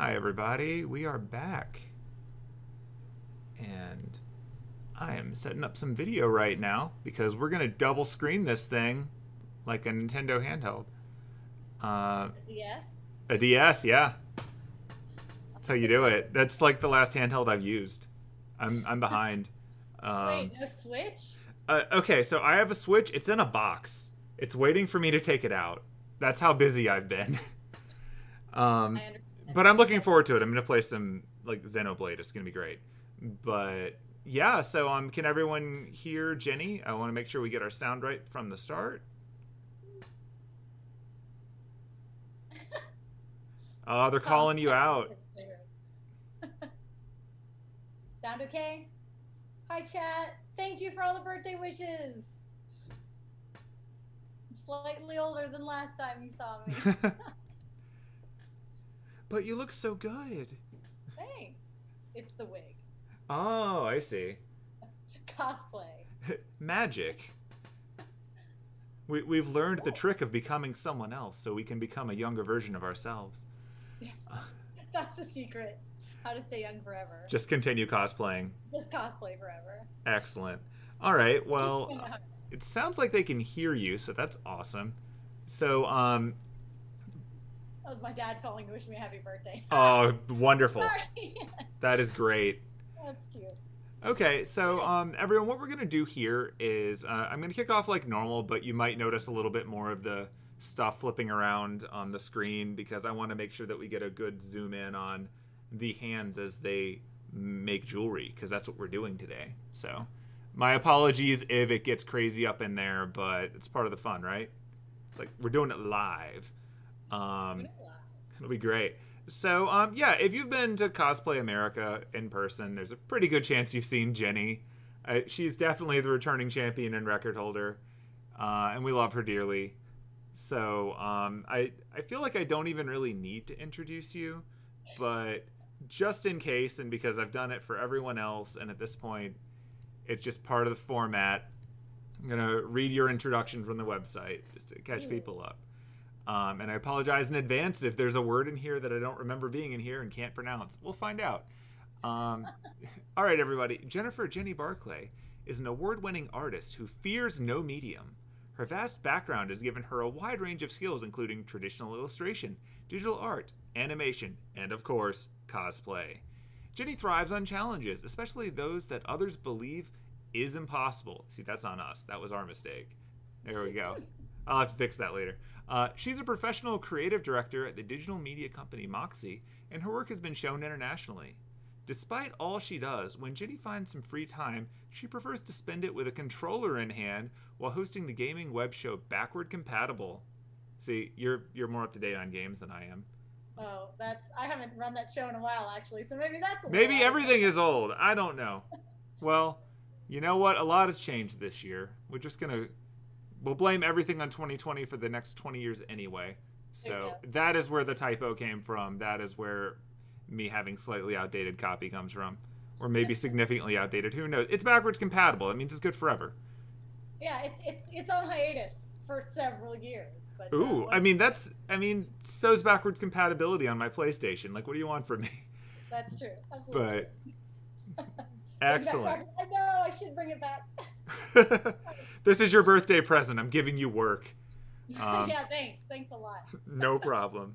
Hi, everybody. We are back. And I am setting up some video right now because we're going to double screen this thing like a Nintendo handheld. Uh, Yes. a DS, yeah. That's how you do it. That's like the last handheld I've used. I'm, I'm behind. Um, Wait, no Switch? uh, okay, so I have a Switch. It's in a box. It's waiting for me to take it out. That's how busy I've been. um, I understand. But I'm looking forward to it. I'm gonna play some like Xenoblade. It's gonna be great. But yeah, so um, can everyone hear Jenny? I want to make sure we get our sound right from the start. Oh, they're calling you out. Sound okay? Hi, chat. Thank you for all the birthday wishes. I'm slightly older than last time you saw me. but you look so good. Thanks. It's the wig. Oh, I see. Cosplay. Magic. We, we've learned the trick of becoming someone else so we can become a younger version of ourselves. Yes. That's the secret. How to stay young forever. Just continue cosplaying. Just cosplay forever. Excellent. All right. Well, it sounds like they can hear you, so that's awesome. So, um, That was my dad calling to wish me a happy birthday. oh, wonderful. That is great. That's cute. Okay, so um, everyone, what we're gonna do here is uh, I'm gonna kick off like normal, but you might notice a little bit more of the stuff flipping around on the screen because I want to make sure that we get a good zoom in on the hands as they make jewelry because that's what we're doing today. So, my apologies if it gets crazy up in there, but it's part of the fun, right? It's like we're doing it live. Um, It'll be great. So, um, yeah, if you've been to Cosplay America in person, there's a pretty good chance you've seen Jenny. Uh, she's definitely the returning champion and record holder, uh, and we love her dearly. So, um, I I feel like I don't even really need to introduce you, but just in case, and because I've done it for everyone else, and at this point, it's just part of the format. I'm gonna read your introduction from the website just to catch people up. Um, and I apologize in advance if there's a word in here that I don't remember being in here and can't pronounce. We'll find out. Um, all right, everybody. Jennifer Jenny Barclay is an award winning artist who fears no medium. Her vast background has given her a wide range of skills, including traditional illustration, digital art, animation, and of course, cosplay. Jenny thrives on challenges, especially those that others believe is impossible. See, that's on us. That was our mistake. There we go. I'll have to fix that later. Uh, she's a professional creative director at the digital media company Moxie, and her work has been shown internationally. Despite all she does, when Jenny finds some free time, she prefers to spend it with a controller in hand while hosting the gaming web show Backward Compatible. See, you're you're more up to date on games than I am. Oh, that's I haven't run that show in a while actually, so maybe that's little Maybe everything is old. I don't know. Well, you know what? A lot has changed this year. We're just gonna we'll blame everything on 2020 for the next 20 years anyway. So that is where the typo came from. That is where me having slightly outdated copy comes from, or maybe significantly outdated. Who knows? It's backwards compatible. It means it's good forever. Yeah, it's it's it's on hiatus for several years. But uh, Ooh, I mean that's I mean so's backwards compatibility on my PlayStation. Like, what do you want from me? that's true. Absolutely. But excellent. I know I should bring it back. this is your birthday present. I'm giving you work. Um, yeah, thanks. Thanks a lot. No problem.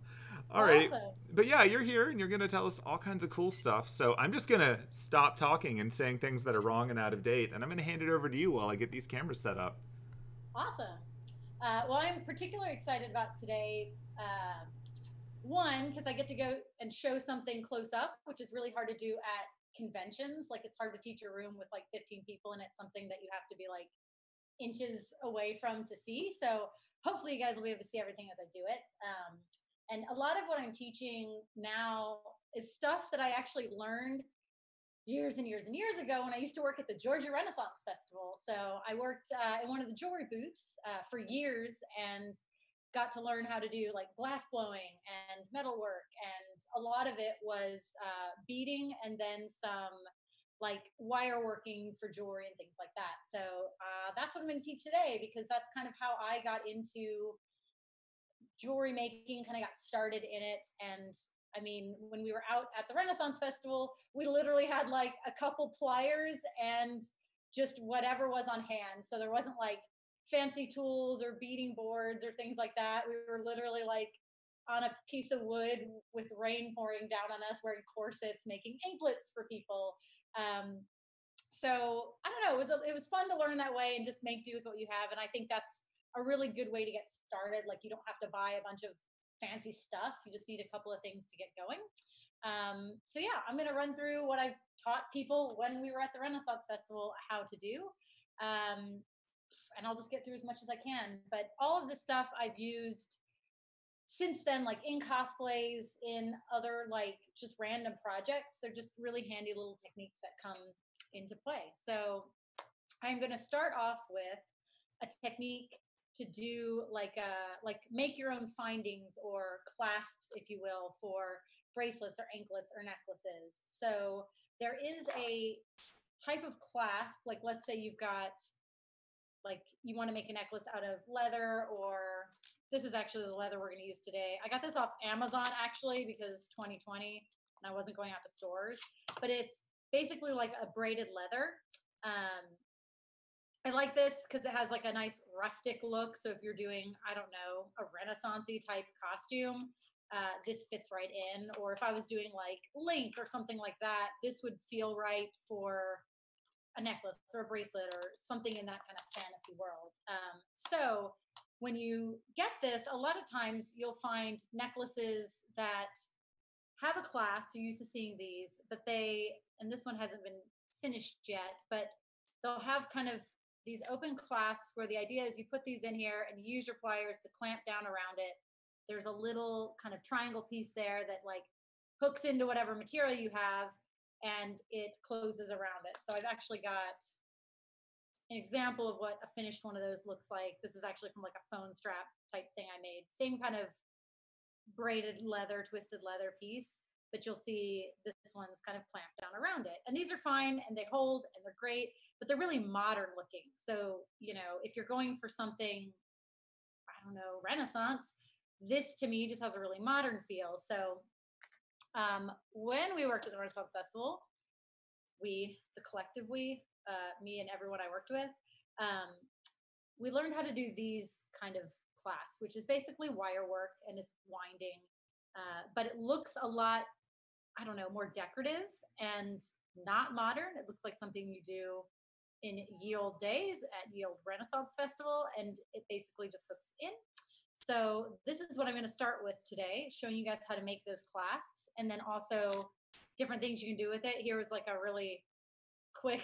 All right. Awesome. But yeah, you're here and you're going to tell us all kinds of cool stuff. So I'm just going to stop talking and saying things that are wrong and out of date. And I'm going to hand it over to you while I get these cameras set up. Awesome. Uh, well, I'm particularly excited about today. Um one, because I get to go and show something close up, which is really hard to do at conventions. Like it's hard to teach a room with like 15 people, and it's something that you have to be like inches away from to see. So hopefully, you guys will be able to see everything as I do it. Um, and a lot of what I'm teaching now is stuff that I actually learned years and years and years ago when I used to work at the Georgia Renaissance Festival. So I worked uh, in one of the jewelry booths uh, for years and got to learn how to do like glass blowing and metal work. And a lot of it was uh, beading and then some like wire working for jewelry and things like that. So uh, that's what I'm going to teach today because that's kind of how I got into jewelry making, kind of got started in it. And I mean, when we were out at the Renaissance Festival, we literally had like a couple pliers and just whatever was on hand. So there wasn't like fancy tools or beading boards or things like that. We were literally like on a piece of wood with rain pouring down on us, wearing corsets, making anklets for people. Um, so I don't know. It was a, it was fun to learn that way and just make do with what you have. And I think that's a really good way to get started. Like you don't have to buy a bunch of fancy stuff. You just need a couple of things to get going. Um, so yeah, I'm going to run through what I've taught people when we were at the Renaissance Festival how to do. Um, and I'll just get through as much as I can. But all of the stuff I've used since then, like in cosplays, in other like just random projects, they're just really handy little techniques that come into play. So I'm going to start off with a technique to do like a uh, like make your own findings or clasps if you will for bracelets or anklets or necklaces so there is a type of clasp like let's say you've got like you want to make a necklace out of leather or this is actually the leather we're going to use today i got this off amazon actually because 2020 and i wasn't going out to stores but it's basically like a braided leather um, I like this because it has like a nice rustic look. So if you're doing, I don't know, a Renaissancey type costume, uh, this fits right in. Or if I was doing like Link or something like that, this would feel right for a necklace or a bracelet or something in that kind of fantasy world. Um, so when you get this, a lot of times you'll find necklaces that have a clasp. You're used to seeing these, but they, and this one hasn't been finished yet, but they'll have kind of these open clasps where the idea is you put these in here and you use your pliers to clamp down around it. There's a little kind of triangle piece there that like hooks into whatever material you have and it closes around it. So I've actually got an example of what a finished one of those looks like. This is actually from like a phone strap type thing I made. Same kind of braided leather, twisted leather piece, but you'll see this one's kind of clamped down around it. And these are fine and they hold and they're great but they're really modern looking. So, you know, if you're going for something, I don't know, Renaissance, this to me just has a really modern feel. So, um, when we worked at the Renaissance Festival, we, the collective we, uh, me and everyone I worked with, um, we learned how to do these kind of class, which is basically wire work and it's winding, uh, but it looks a lot, I don't know, more decorative and not modern. It looks like something you do in Ye Olde Days at Ye Olde Renaissance Festival, and it basically just hooks in. So this is what I'm going to start with today, showing you guys how to make those clasps, and then also different things you can do with it. Here was like a really quick,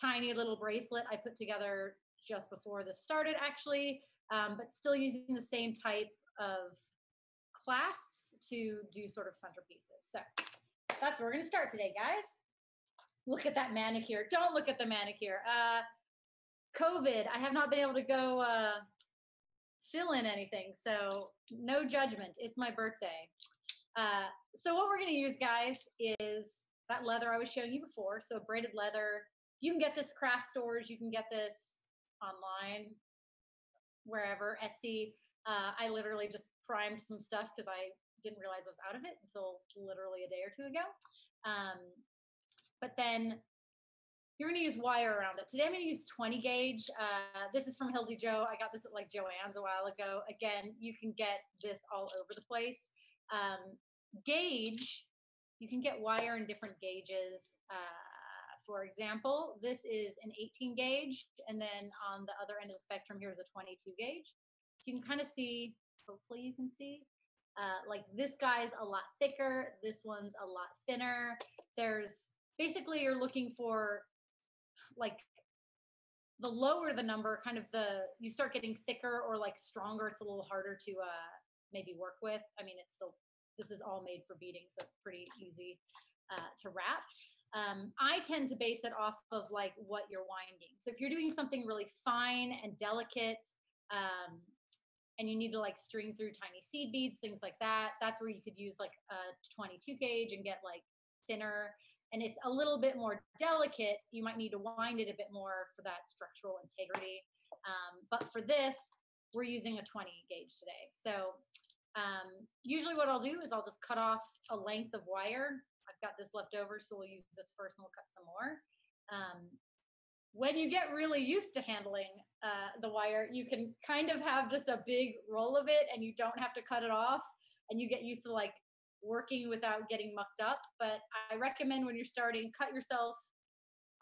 tiny little bracelet I put together just before this started, actually, um, but still using the same type of clasps to do sort of centerpieces. So that's where we're going to start today, guys look at that manicure. Don't look at the manicure. Uh, COVID, I have not been able to go uh, fill in anything. So no judgment. It's my birthday. Uh, so what we're going to use, guys, is that leather I was showing you before. So braided leather. You can get this craft stores. You can get this online, wherever, Etsy. Uh, I literally just primed some stuff because I didn't realize I was out of it until literally a day or two ago. Um, but then you're going to use wire around it. Today I'm going to use 20 gauge. Uh, this is from Hildie Joe. I got this at like Joann's a while ago. Again, you can get this all over the place. Um, gauge, you can get wire in different gauges. Uh, for example, this is an 18 gauge, and then on the other end of the spectrum, here is a 22 gauge. So you can kind of see, hopefully you can see, uh, like this guy's a lot thicker, this one's a lot thinner. There's basically you're looking for like the lower the number kind of the you start getting thicker or like stronger it's a little harder to uh maybe work with i mean it's still this is all made for beading so it's pretty easy uh, to wrap um, i tend to base it off of like what you're winding so if you're doing something really fine and delicate um, and you need to like string through tiny seed beads things like that that's where you could use like a 22 gauge and get like thinner and it's a little bit more delicate, you might need to wind it a bit more for that structural integrity. Um, but for this, we're using a 20 gauge today. So Um, usually what I'll do is I'll just cut off a length of wire. Got this left over, so we'll use this first and we'll cut some more. Um, when you get really used to handling uh, the wire, you can kind of have just a big roll of it and you don't have to cut it off and you get used to like working without getting mucked up. But I recommend when you're starting, cut yourself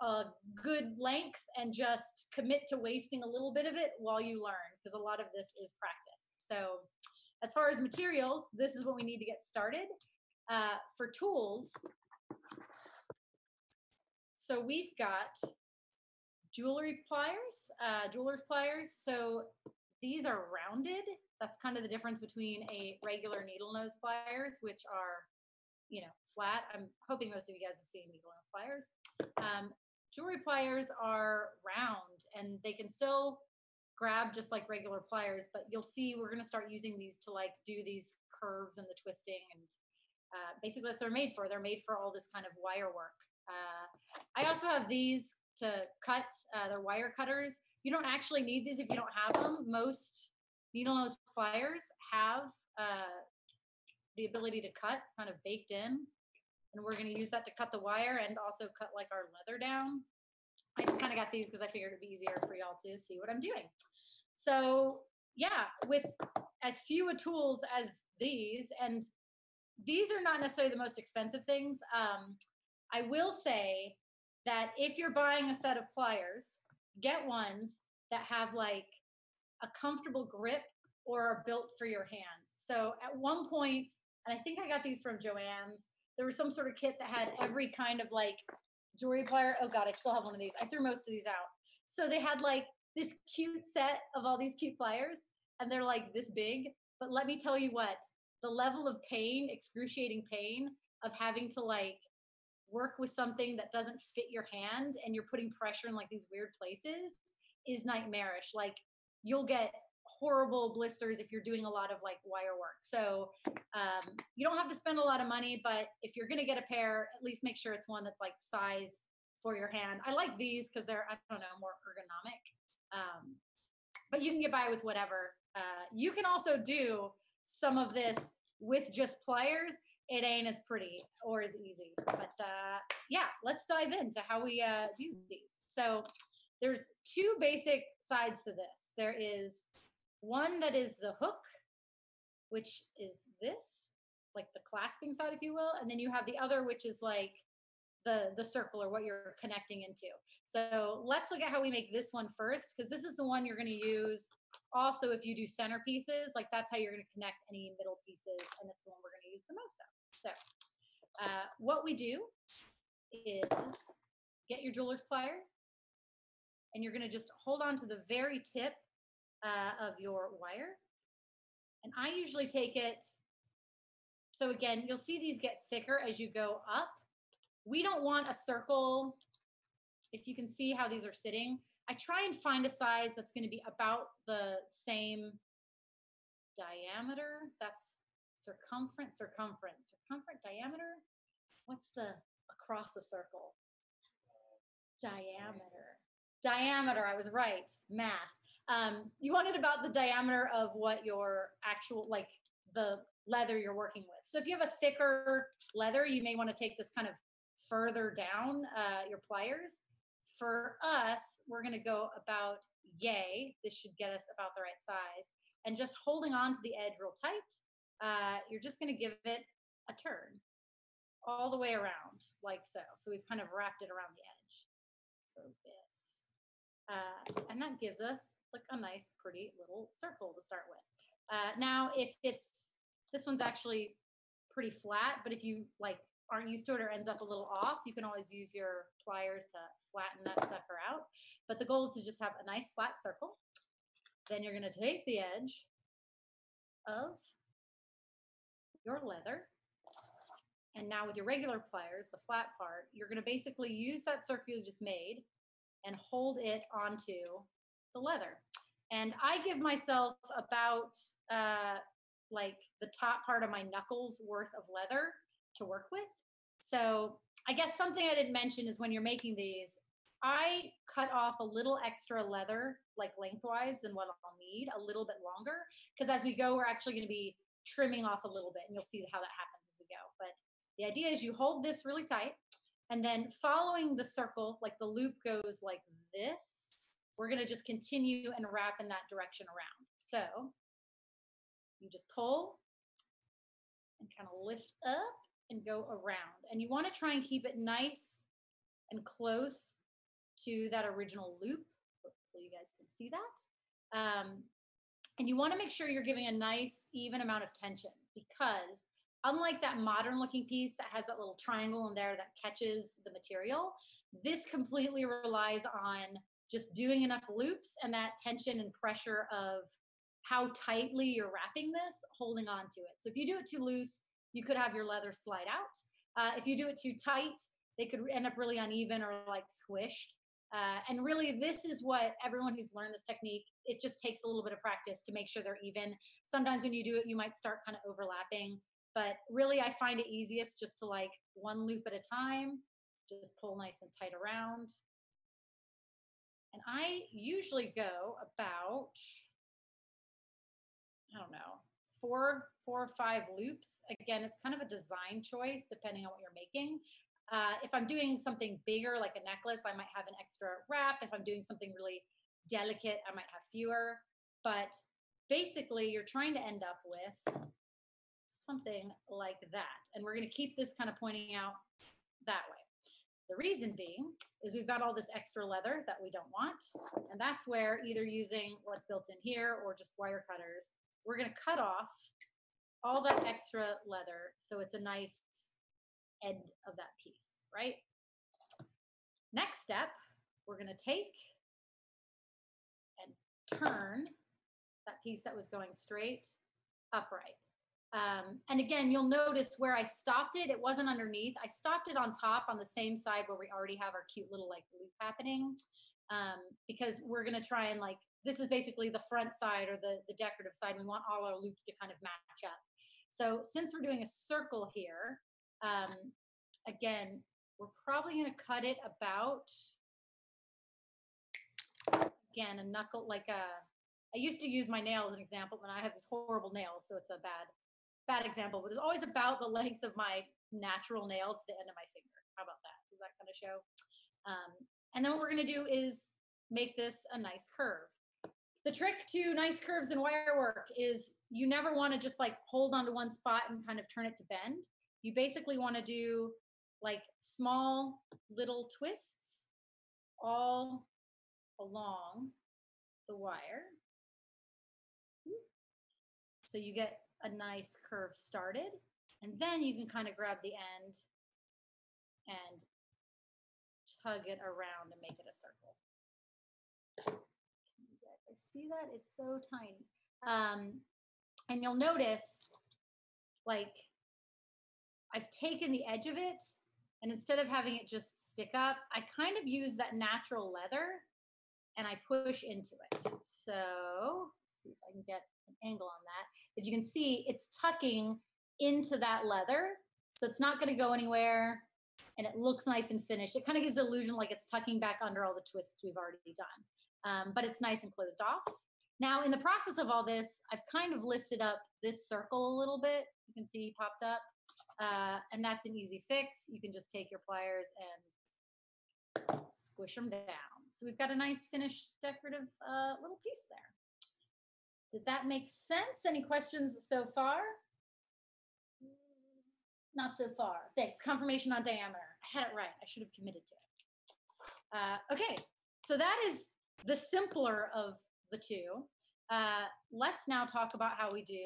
a good length and just commit to wasting a little bit of it while you learn because a lot of this is practice. So as far as materials, this is what we need to get started. Uh, for tools, so we've got jewelry pliers, uh, jeweler's pliers. So these are rounded. That's kind of the difference between a regular needle nose pliers, which are, you know, flat. I'm hoping most of you guys have seen needle nose pliers. Um, jewelry pliers are round and they can still grab just like regular pliers, but you'll see we're going to start using these to like do these curves and the twisting and uh, basically that's what they're made for. They're made for all this kind of wire work. Uh, I also have these to cut. Uh, they're wire cutters. You don't actually need these if you don't have them. Most needle nose pliers have uh, the ability to cut kind of baked in. And we're going to use that to cut the wire and also cut like our leather down. I just kind of got these because I figured it'd be easier for y'all to see what I'm doing. So yeah, with as few a tools as these, and these are not necessarily the most expensive things. Um, I will say that if you're buying a set of pliers, get ones that have like a comfortable grip or are built for your hands. So at one point, and I think I got these from Joann's, there was some sort of kit that had every kind of like jewelry plier. Oh God, I still have one of these. I threw most of these out. So they had like this cute set of all these cute pliers, and they're like this big. But let me tell you what, the level of pain, excruciating pain of having to like work with something that doesn't fit your hand and you're putting pressure in like these weird places is nightmarish. Like you'll get horrible blisters if you're doing a lot of like wire work. So um, you don't have to spend a lot of money, but if you're going to get a pair, at least make sure it's one that's like size for your hand. I like these because they're, I don't know, more ergonomic. Um, but you can get by with whatever. Uh, you can also do some of this with just pliers it ain't as pretty or as easy. But uh, yeah, let's dive into how we uh, do these. So there's two basic sides to this. There is one that is the hook, which is this, like the clasping side, if you will, and then you have the other, which is like the the circle or what you're connecting into. So let's look at how we make this one first, because this is the one you're going to use also if you do centerpieces, like that's how you're going to connect any middle pieces, and it's the one we're going to use the most of. So uh, what we do is get your jeweler's plier, and you're going to just hold on to the very tip uh, of your wire. And I usually take it, so again, you'll see these get thicker as you go up. We don't want a circle, if you can see how these are sitting, I try and find a size that's going to be about the same diameter. That's circumference, circumference, circumference, diameter. What's the across a circle? Diameter. Diameter, I was right. Math. Um, you want it about the diameter of what your actual, like the leather you're working with. So if you have a thicker leather, you may want to take this kind of further down uh, your pliers for us, we're going to go about yay. This should get us about the right size. And just holding on to the edge real tight, uh, you're just going to give it a turn all the way around, like so. So we've kind of wrapped it around the edge. Focus. Uh, and that gives us like a nice, pretty little circle to start with. Uh, now, if it's, this one's actually pretty flat, but if you like aren't used to it or ends up a little off, you can always use your pliers to flatten that sucker out. But the goal is to just have a nice flat circle. Then you're going to take the edge of your leather. And now with your regular pliers, the flat part, you're going to basically use that circle you just made and hold it onto the leather. And I give myself about uh, like the top part of my knuckles worth of leather to work with. So I guess something I didn't mention is when you're making these, I cut off a little extra leather, like lengthwise than what I'll need, a little bit longer, because as we go, we're actually going to be trimming off a little bit and you'll see how that happens as we go. But the idea is you hold this really tight and then following the circle, like the loop goes like this, we're gonna just continue and wrap in that direction around. So you just pull and kind of lift up and go around. And you wanna try and keep it nice and close to that original loop. Hopefully you guys can see that. Um, and you wanna make sure you're giving a nice even amount of tension because unlike that modern looking piece that has that little triangle in there that catches the material, this completely relies on just doing enough loops and that tension and pressure of how tightly you're wrapping this, holding on to it. So if you do it too loose, you could have your leather slide out. Uh, if you do it too tight, they could end up really uneven or like squished. Uh, and really, this is what everyone who's learned this technique, it just takes a little bit of practice to make sure they're even. Sometimes when you do it, you might start kind of overlapping. But really, I find it easiest just to like one loop at a time, just pull nice and tight around. And I usually go about, I don't know, four, four or five loops. Again, it's kind of a design choice depending on what you're making. Uh, if I'm doing something bigger, like a necklace, I might have an extra wrap. If I'm doing something really delicate, I might have fewer. But basically, you're trying to end up with something like that. And we're going to keep this kind of pointing out that way. The reason being is we've got all this extra leather that we don't want. And that's where either using what's built in here or just wire cutters, we're going to cut off all that extra leather so it's a nice end of that piece, right? Next step, we're going to take and turn that piece that was going straight upright. Um, and again, you'll notice where I stopped it, it wasn't underneath. I stopped it on top on the same side where we already have our cute little like loop happening. Um, because we're gonna try and like, this is basically the front side or the, the decorative side. We want all our loops to kind of match up. So since we're doing a circle here, um, again, we're probably gonna cut it about, again, a knuckle, like a, I used to use my nail as an example, and I have this horrible nail, so it's a bad bad example, but it's always about the length of my natural nail to the end of my finger. How about that? Does that kind of show? Um, and then what we're going to do is make this a nice curve. The trick to nice curves in wire work is you never want to just like hold onto one spot and kind of turn it to bend. You basically want to do like small little twists all along the wire. So you get a nice curve started. And then you can kind of grab the end and tug it around and make it a circle. Can you guys see that? It's so tiny. Um, and you'll notice, like, I've taken the edge of it, and instead of having it just stick up, I kind of use that natural leather and I push into it. So let's see if I can get an angle on that. If you can see, it's tucking into that leather. So it's not going to go anywhere and it looks nice and finished. It kind of gives illusion like it's tucking back under all the twists we've already done. Um, but it's nice and closed off. Now, in the process of all this, I've kind of lifted up this circle a little bit. You can see popped up. Uh, and that's an easy fix. You can just take your pliers and squish them down. So we've got a nice finished decorative uh, little piece there. Did that make sense? Any questions so far? Not so far. Thanks. Confirmation on diameter. I had it right. I should have committed to it. Uh, okay, so that is the simpler of the two. Uh, let's now talk about how we do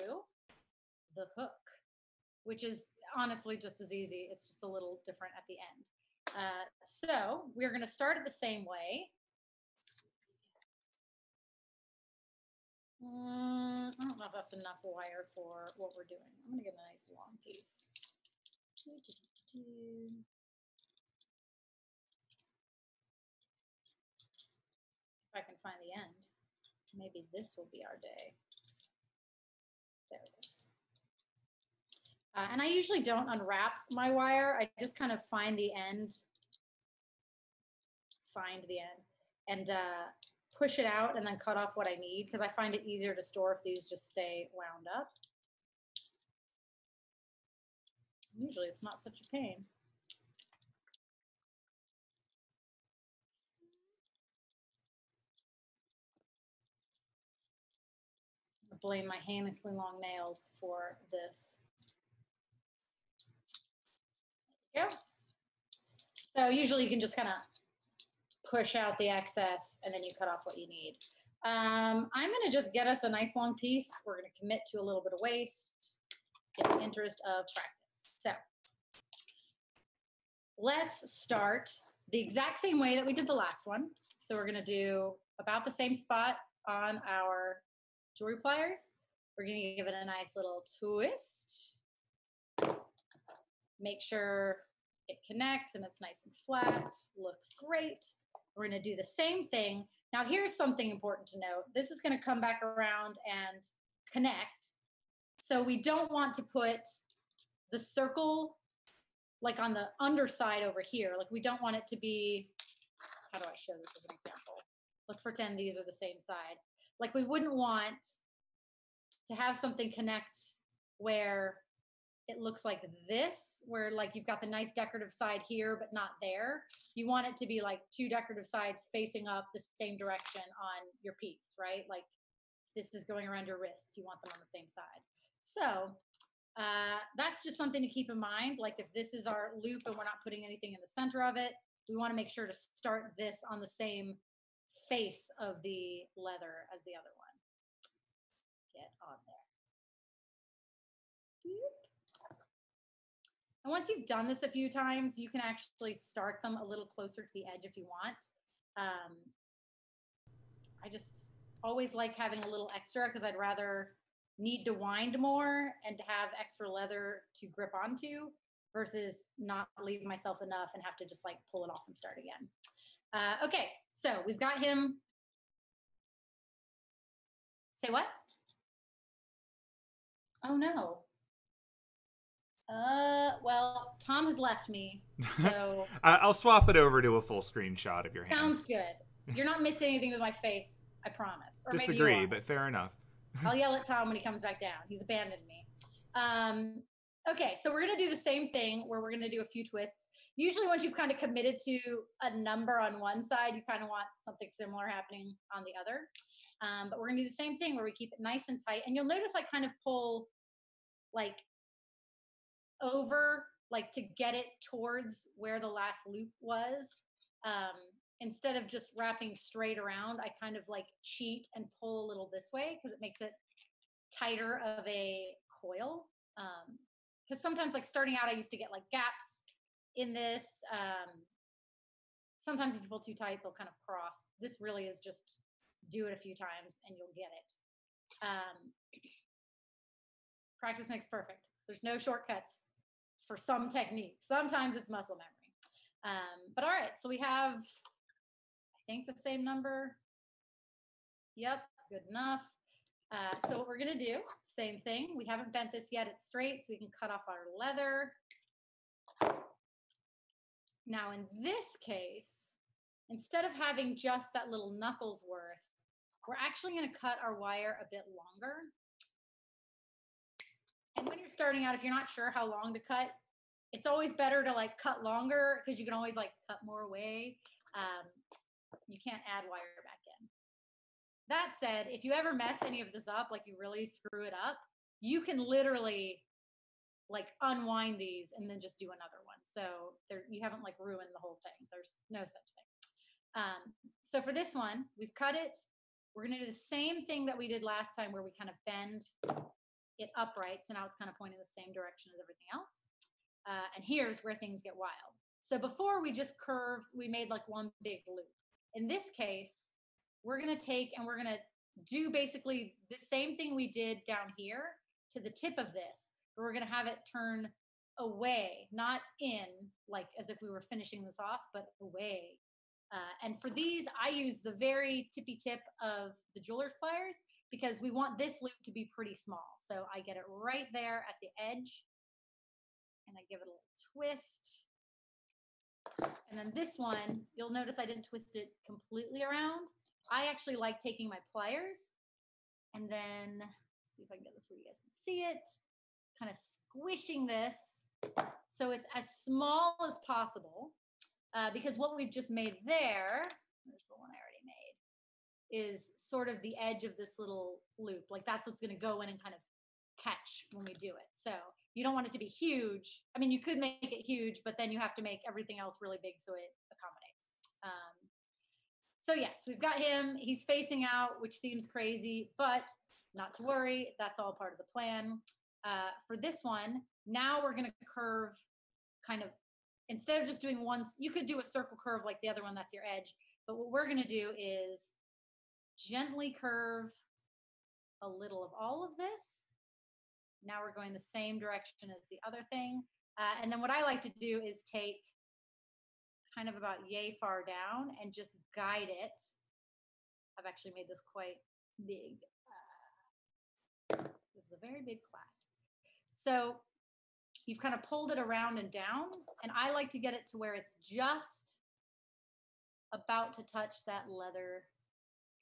the hook, which is honestly just as easy. It's just a little different at the end. Uh, so we're going to start it the same way. Mm, I don't know if that's enough wire for what we're doing. I'm going to get a nice long piece. If I can find the end, maybe this will be our day. There. Uh, and I usually don't unwrap my wire. I just kind of find the end, find the end, and uh, push it out and then cut off what I need because I find it easier to store if these just stay wound up. Usually it's not such a pain. I blame my heinously long nails for this. Yeah. So usually you can just kind of push out the excess and then you cut off what you need. Um, I'm going to just get us a nice long piece. We're going to commit to a little bit of waste in the interest of practice. So let's start the exact same way that we did the last one. So we're going to do about the same spot on our jewelry pliers. We're going to give it a nice little twist. Make sure it connects and it's nice and flat. Looks great. We're going to do the same thing. Now, here's something important to note. This is going to come back around and connect. So we don't want to put the circle like on the underside over here. Like we don't want it to be, how do I show this as an example? Let's pretend these are the same side. Like we wouldn't want to have something connect where it looks like this, where like you've got the nice decorative side here, but not there. You want it to be like two decorative sides facing up the same direction on your piece, right? Like this is going around your wrist. You want them on the same side. So uh, that's just something to keep in mind. Like if this is our loop and we're not putting anything in the center of it, we want to make sure to start this on the same face of the leather as the other one. Get on there. And once you've done this a few times, you can actually start them a little closer to the edge if you want. Um, I just always like having a little extra because I'd rather need to wind more and to have extra leather to grip onto versus not leave myself enough and have to just like pull it off and start again. Uh, okay, so we've got him. Say what? Oh no. Uh, well, Tom has left me, so I'll swap it over to a full screen shot of your hand. sounds good. You're not missing anything with my face, I promise. Or Disagree, but fair enough. I'll yell at Tom when he comes back down. He's abandoned me. Um, okay, so we're gonna do the same thing where we're gonna do a few twists. Usually, once you've kind of committed to a number on one side, you kind of want something similar happening on the other. Um, but we're gonna do the same thing where we keep it nice and tight. And you'll notice I kind of pull like over, like to get it towards where the last loop was. Um, instead of just wrapping straight around, I kind of like cheat and pull a little this way because it makes it tighter of a coil. Because sometimes, like starting out, I used to get like gaps in this. Um, sometimes if you pull too tight, they'll kind of cross. This really is just do it a few times and you'll get it. Um, practice makes perfect. There's no shortcuts for some techniques. Sometimes it's muscle memory. Um, but all right, so we have, I think, the same number. Yep, good enough. Uh, so what we're gonna do, same thing. We haven't bent this yet. It's straight, so we can cut off our leather. Now in this case, instead of having just that little knuckles worth, we're actually gonna cut our wire a bit longer. And when you're starting out, if you're not sure how long to cut, it's always better to like cut longer because you can always like cut more away. Um, you can't add wire back in. That said, if you ever mess any of this up, like you really screw it up, you can literally like unwind these and then just do another one. So there you haven't like ruined the whole thing. There's no such thing. Um, so for this one, we've cut it. We're gonna do the same thing that we did last time where we kind of bend it upright. So now it's kind of pointing the same direction as everything else. Uh, and here's where things get wild. So before we just curved, we made like one big loop. In this case, we're gonna take and we're gonna do basically the same thing we did down here to the tip of this, but we're gonna have it turn away, not in, like as if we were finishing this off, but away. Uh, and for these, I use the very tippy tip of the jeweler's pliers because we want this loop to be pretty small. So I get it right there at the edge and I give it a little twist. And then this one, you'll notice I didn't twist it completely around. I actually like taking my pliers and then see if I can get this where you guys can see it, kind of squishing this So it's as small as possible uh, because what we've just made there, there's the one I is sort of the edge of this little loop. Like that's what's going to go in and kind of catch when we do it. So you don't want it to be huge. I mean, you could make it huge, but then you have to make everything else really big so it accommodates. Um, so yes, we've got him. He's facing out, which seems crazy, but not to worry. That's all part of the plan. Uh, for this one, now we're going to curve kind of instead of just doing one, you could do a circle curve like the other one, that's your edge. But what we're going to do is gently curve a little of all of this. Now we're going the same direction as the other thing. Uh, and then what I like to do is take kind of about yay far down and just guide it. I've actually made this quite big. Uh, this is a very big class. So you've kind of pulled it around and down, and I like to get it to where it's just about to touch that leather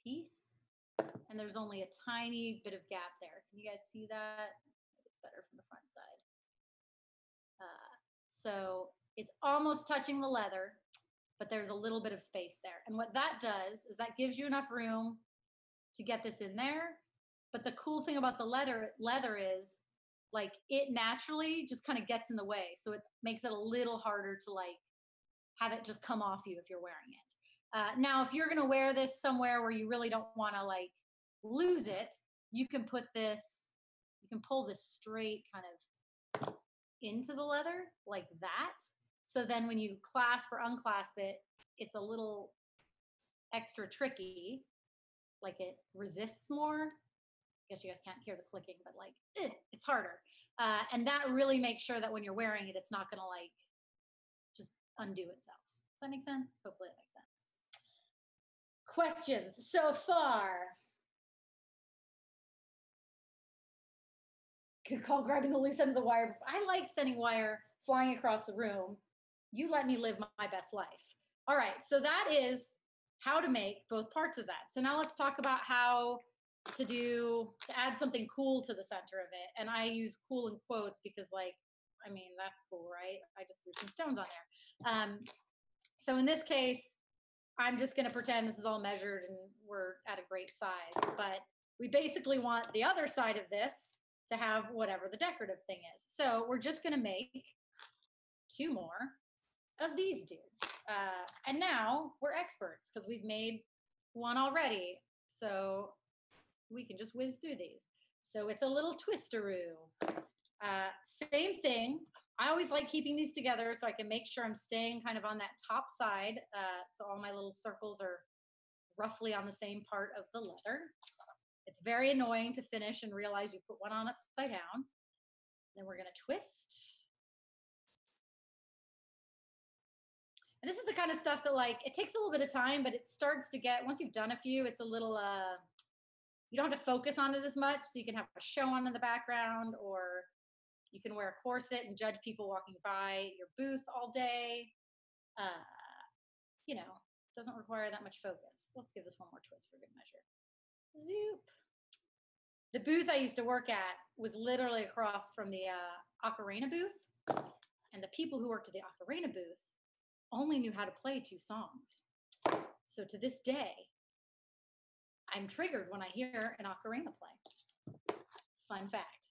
piece. And there's only a tiny bit of gap there. Can you guys see that? It's better from the front side. Uh, so it's almost touching the leather, but there's a little bit of space there. And what that does is that gives you enough room to get this in there. But the cool thing about the leather leather is like it naturally just kind of gets in the way. So it makes it a little harder to like have it just come off you if you're wearing it. Uh, now, if you're going to wear this somewhere where you really don't want to like lose it, you can put this, you can pull this straight kind of into the leather like that. So then when you clasp or unclasp it, it's a little extra tricky, like it resists more I guess you guys can't hear the clicking, but like eh, it's harder. Uh, and that really makes sure that when you're wearing it, it's not going to like just undo itself. Does that make sense? Hopefully it makes sense. Questions so far? Could call grabbing the loose end of the wire. I like sending wire flying across the room. You let me live my best life. All right, so that is how to make both parts of that. So now let's talk about how to do to add something cool to the center of it and i use cool in quotes because like i mean that's cool right i just threw some stones on there um, so in this case i'm just going to pretend this is all measured and we're at a great size but we basically want the other side of this to have whatever the decorative thing is so we're just going to make two more of these dudes uh, and now we're experts because we've made one already so we can just whiz through these. So it's a little twisteroo. Uh, same thing. I always like keeping these together so I can make sure I'm staying kind of on that top side. Uh, so all my little circles are roughly on the same part of the leather. It's very annoying to finish and realize you put one on upside down. Then we're to twist. And this is the kind of stuff that like, it takes a little bit of time, but it starts to get, once you've done a few, it's a little, uh, you don't have to focus on it as much so you can have a show on in the background or you can wear a corset and judge people walking by your booth all day. Uh, you know doesn't require that much focus. Let's give this one more twist for good measure. Zoop. The booth i used to work at was literally across from the uh, ocarina booth and the people who worked at the ocarina booth only knew how to play two songs. So to this day I'm triggered when I hear an ocarina play. Fun fact.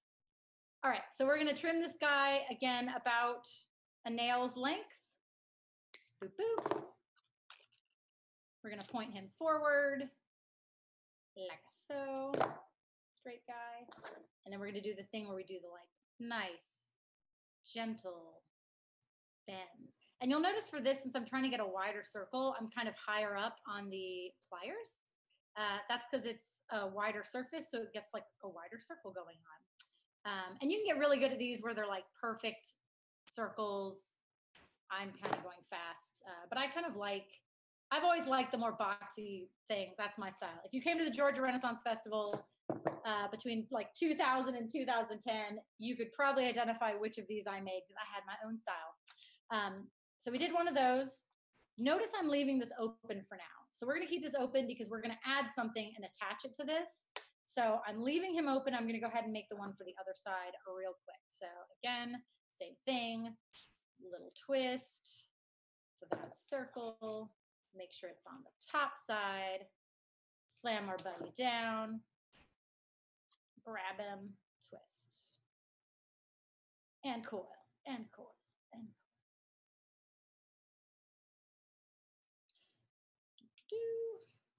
All right, so we're gonna trim this guy again about a nail's length. Boop, boop. We're gonna point him forward like so, straight guy. And then we're gonna do the thing where we do the like nice, gentle bends. And you'll notice for this, since I'm trying to get a wider circle, I'm kind of higher up on the pliers. Uh, that's because it's a wider surface, so it gets like a wider circle going on. Um, and you can get really good at these where they're like perfect circles. I'm kind of going fast, uh, but I kind of like. I've always liked the more boxy thing. That's my style. If you came to the Georgia Renaissance Festival uh, between like 2000 and 2010, you could probably identify which of these I made because I had my own style. Um, so we did one of those. Notice I'm leaving this open for now. So we're going to keep this open because we're going to add something and attach it to this. So I'm leaving him open. I'm going to go ahead and make the one for the other side real quick. So again, same thing, little twist for that circle. Make sure it's on the top side. Slam our buddy down. Grab him, twist. And coil, and coil.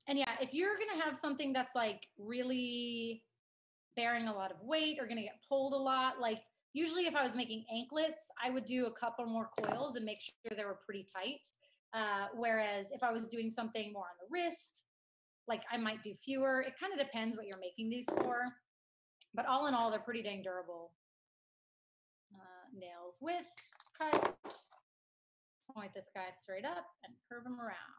And yeah, if you're going to have something that's like really bearing a lot of weight or going to get pulled a lot, like usually if I was making anklets, I would do a couple more coils and make sure they were pretty tight. Uh, whereas if I was doing something more on the wrist, like I might do fewer. It kind of depends what you're making these for. But all in all, they're pretty dang durable. Uh, nails with cut. Point this guy straight up and curve him around.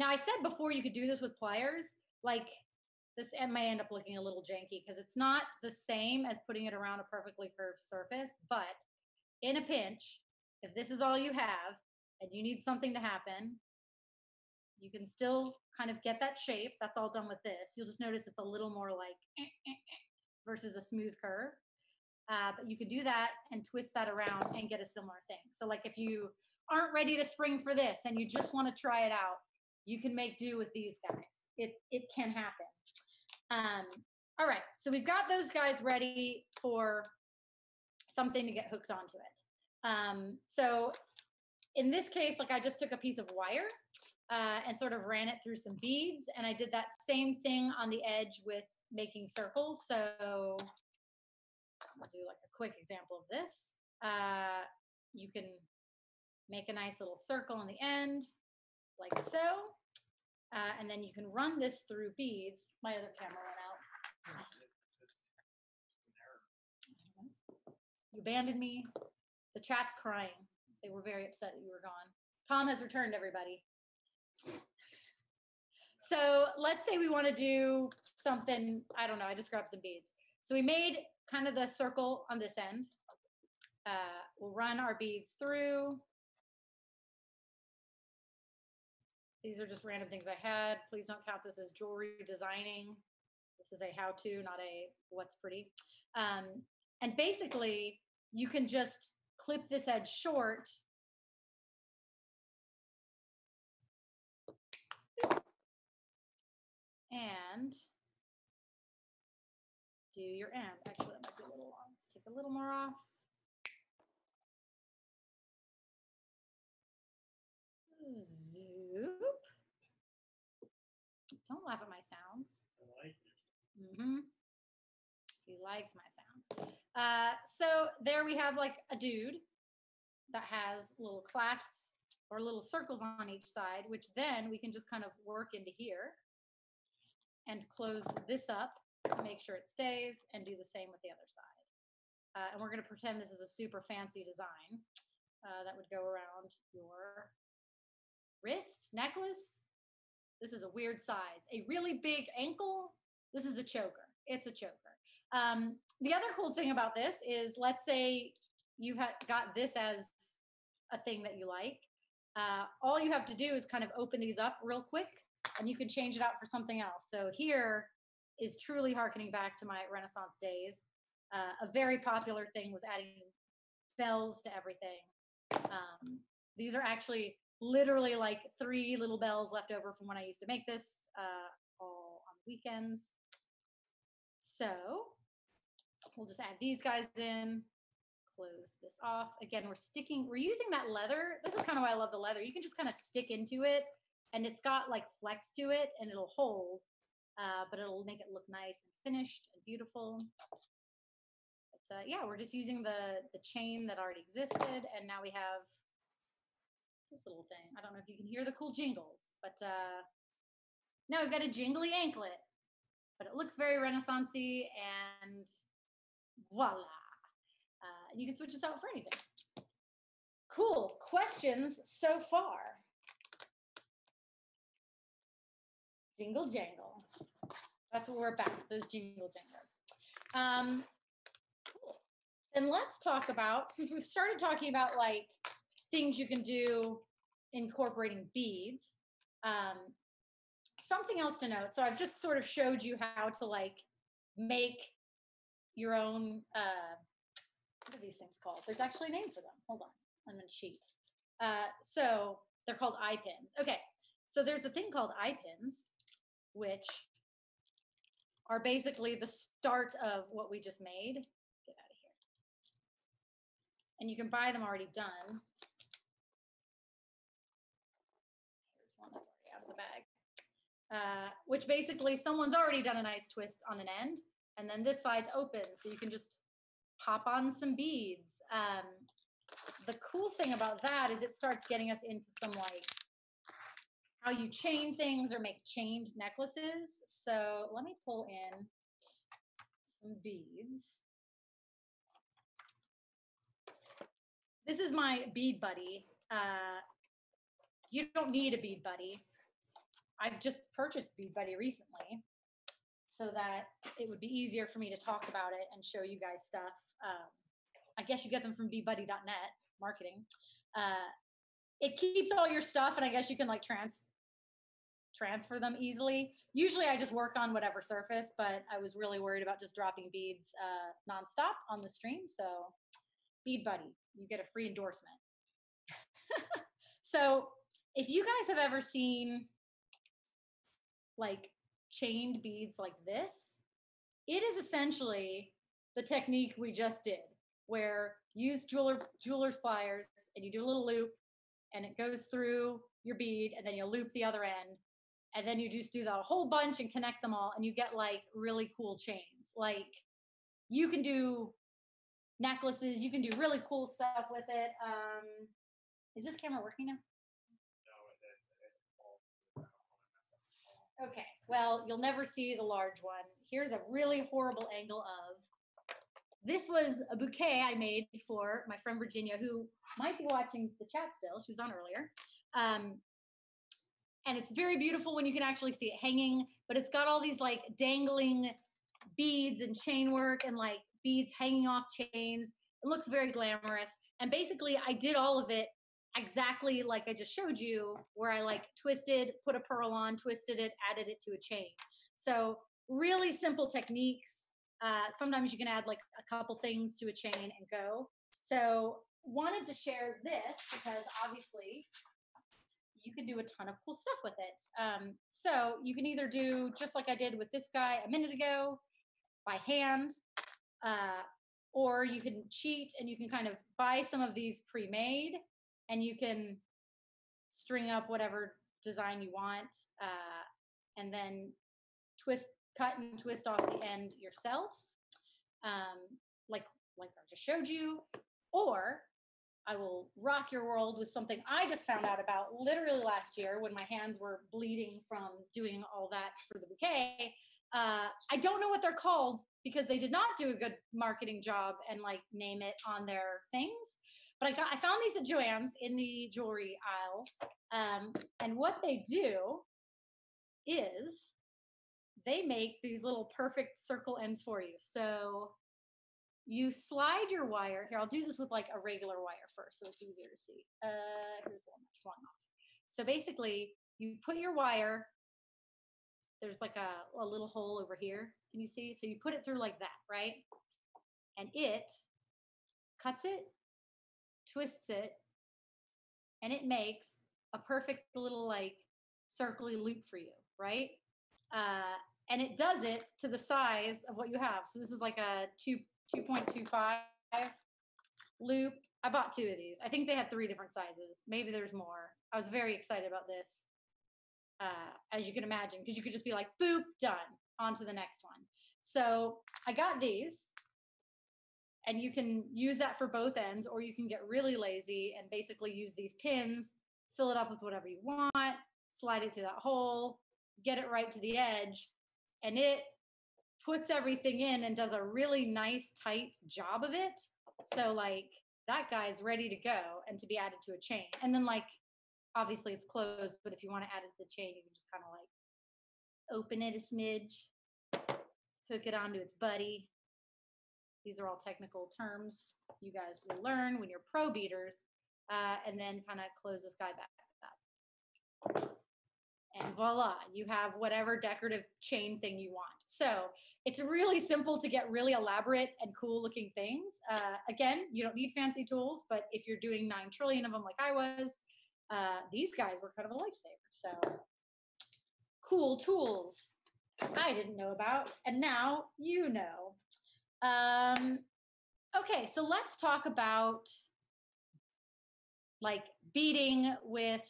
Now I said before you could do this with pliers, like this end may end up looking a little janky because it's not the same as putting it around a perfectly curved surface, but in a pinch, if this is all you have and you need something to happen, you can still kind of get that shape. That's all done with this. You'll just notice it's a little more like eh, eh, eh, versus a smooth curve. Uh, but you can do that and twist that around and get a similar thing. So like if you aren't ready to spring for this and you just want to try it out, you can make do with these guys. It it can happen. Um, all right, so we've got those guys ready for something to get hooked onto it. Um, so in this case, like I just took a piece of wire uh, and sort of ran it through some beads, and I did that same thing on the edge with making circles. So I'll do like a quick example of this. Uh, you can make a nice little circle on the end, like so. Uh, and then you can run this through beads. My other camera went out. You abandoned me. The chat's crying. They were very upset that you were gone. Tom has returned, everybody. So let's say we want to do something, I don't know, I just grabbed some beads. So we made kind of the circle on this end. Uh, we'll run our beads through. These are just random things I had. Please don't count this as jewelry designing. This is a how-to, not a what's pretty. Um, and basically, you can just clip this edge short and do your M. Actually, that might be a little long. Let's take a little more off. Zoop. Don't laugh at my sounds. I like this. Mm-hmm. He likes my sounds. Uh, so there we have like a dude that has little clasps or little circles on each side, which then we can just kind of work into here and close this up to make sure it stays and do the same with the other side. Uh, and we're going to pretend this is a super fancy design uh, that would go around your wrist, necklace. This is a weird size. A really big ankle. This is a choker. It's a choker. Um, the other cool thing about this is let's say you've got this as a thing that you like. Uh, all you have to do is kind of open these up real quick and you can change it out for something else. So here is truly harkening back to my Renaissance days. Uh, a very popular thing was adding bells to everything. Um, these are actually literally like three little bells left over from when I used to make this uh, all on weekends. So we'll just add these guys in, close this off. Again, we're sticking, we're using that leather. This is kind of why I love the leather. You can just kind of stick into it and it's got like flex to it and it'll hold, uh, but it'll make it look nice and finished and beautiful. But uh, yeah, we're just using the, the chain that already existed and now we have this little thing. I don't know if you can hear the cool jingles, but uh, now we've got a jingly anklet, but it looks very renaissancey and voila. Uh, and you can switch this out for anything. Cool. Questions so far? Jingle jangle. That's what we're about, those jingle jangles. Um, cool. And let's talk about, since we've started talking about like things you can do incorporating beads. Um, something else to note. So I've just sort of showed you how to like make your own uh what are these things called? There's actually a name for them. Hold on. I'm gonna cheat. Uh so they're called eye pins. Okay. So there's a thing called eye pins, which are basically the start of what we just made. Get out of here. And you can buy them already done. Here's one that's already out of the bag. Uh, which basically someone's already done a nice twist on an end, and then this side's open, so you can just pop on some beads. Um, the cool thing about that is it starts getting us into some like how you chain things or make chained necklaces. So let me pull in some beads. This is my bead buddy. Uh, you don't need a bead buddy. I've just purchased Bead Buddy recently so that it would be easier for me to talk about it and show you guys stuff. Um, I guess you get them from beadbuddy.net marketing. Uh, it keeps all your stuff, and I guess you can like trans transfer them easily. Usually, I just work on whatever surface, but I was really worried about just dropping beads uh, nonstop on the stream. So, Bead Buddy, you get a free endorsement. so, if you guys have ever seen like chained beads like this, it is essentially the technique we just did, where you use jeweler jeweler's pliers and you do a little loop and it goes through your bead and then you loop the other end and then you just do that a whole bunch and connect them all and you get like really cool chains. Like you can do necklaces you can do really cool stuff with it. Um is this camera working now Okay, well, you'll never see the large one. Here's a really horrible angle of this was a bouquet I made for my friend Virginia, who might be watching the chat still. She was on earlier. Um, and it's very beautiful when you can actually see it hanging, but it's got all these like dangling beads and chain work and like beads hanging off chains. It looks very glamorous. And basically, I did all of it exactly like I just showed you, where I like twisted, put a pearl on, twisted it, added it to a chain. So really simple techniques. Uh, sometimes you can add like a couple things to a chain and go. So wanted to share this because obviously you can do a ton of cool stuff with it. Um, so you can either do just like I did with this guy a minute ago by hand, uh, or you can cheat and you can kind of buy some of these pre-made and you can string up whatever design you want uh, and then twist cut and twist off the end yourself um, like like i just showed you or i will rock your world with something i just found out about literally last year when my hands were bleeding from doing all that for the bouquet. Uh, i don't know what they're called because they did not do a good marketing job and like name it on their things but I, got, I found these at Joann's in the jewelry aisle. Um, and what they do is they make these little perfect circle ends for you. So you slide your wire. Here, I'll do this with like a regular wire first so it's easier to see. Uh, here's one that's flung off. So basically, you put your wire, there's like a, a little hole over here. Can you see? So you put it through like that, right? And it cuts it twists it, and it makes a perfect little like circly loop for you, right? Uh, and it does it to the size of what you have. So this is like a two 2.25 loop. I bought two of these. I think they had three different sizes. Maybe there's more. I was very excited about this, uh, as you can imagine, because you could just be like, boop, done, on to the next one. So I got these and you can use that for both ends or you can get really lazy and basically use these pins fill it up with whatever you want slide it through that hole get it right to the edge and it puts everything in and does a really nice tight job of it. So like that guy's ready to go and to be added to a chain. And then like obviously it's closed but if you want to add it to the chain you can just kind of like open it a smidge hook it onto its buddy these are all technical terms you guys will learn when you're pro beaders. Uh, and then kind of close this guy back up. and voila, you have whatever decorative chain thing you want. So it's really simple to get really elaborate and cool looking things. Uh, again, you don't need fancy tools, but if you're doing 9 trillion of them like I was, uh, these guys were kind of a lifesaver. So cool tools I didn't know about, and now you know. Um, okay, so let's talk about like beading with